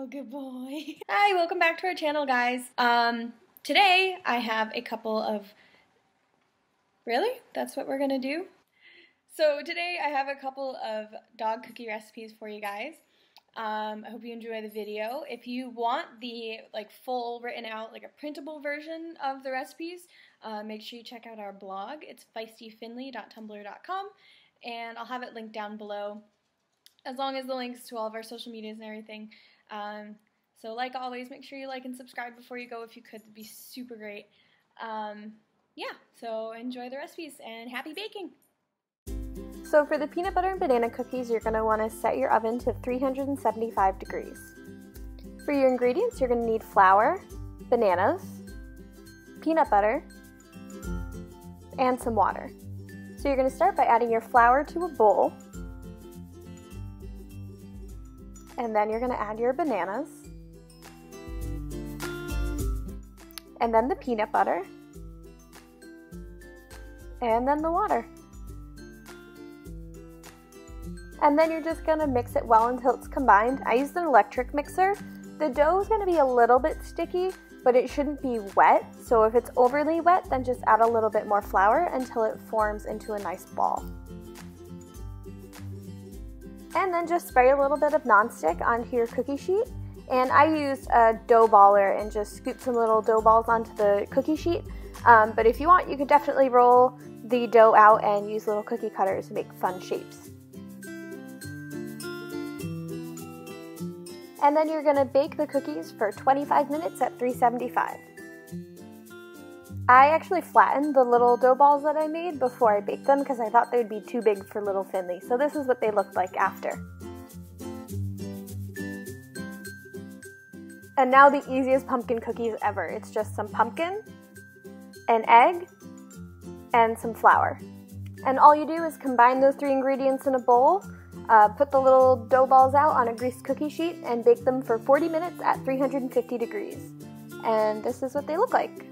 Oh, good boy. Hi, welcome back to our channel, guys. Um, today I have a couple of. Really? That's what we're gonna do? So today I have a couple of dog cookie recipes for you guys. Um, I hope you enjoy the video. If you want the like full written out, like a printable version of the recipes, uh, make sure you check out our blog. It's feistyfinley.tumblr.com, and I'll have it linked down below, as long as the links to all of our social medias and everything. Um, so like always, make sure you like and subscribe before you go if you could. It'd be super great. Um, yeah, so enjoy the recipes and happy baking! So for the peanut butter and banana cookies, you're going to want to set your oven to 375 degrees. For your ingredients, you're going to need flour, bananas, peanut butter, and some water. So you're going to start by adding your flour to a bowl, and then you're going to add your bananas, and then the peanut butter, and then the water. And then you're just gonna mix it well until it's combined. I used an electric mixer. The dough is gonna be a little bit sticky, but it shouldn't be wet. So if it's overly wet, then just add a little bit more flour until it forms into a nice ball. And then just spray a little bit of nonstick onto your cookie sheet. And I use a dough baller and just scoop some little dough balls onto the cookie sheet. Um, but if you want, you could definitely roll the dough out and use little cookie cutters to make fun shapes. And then you're gonna bake the cookies for 25 minutes at 375. I actually flattened the little dough balls that I made before I baked them because I thought they'd be too big for little Finley. So this is what they looked like after. And now the easiest pumpkin cookies ever. It's just some pumpkin, an egg, and some flour. And all you do is combine those three ingredients in a bowl uh, put the little dough balls out on a greased cookie sheet and bake them for 40 minutes at 350 degrees. And this is what they look like.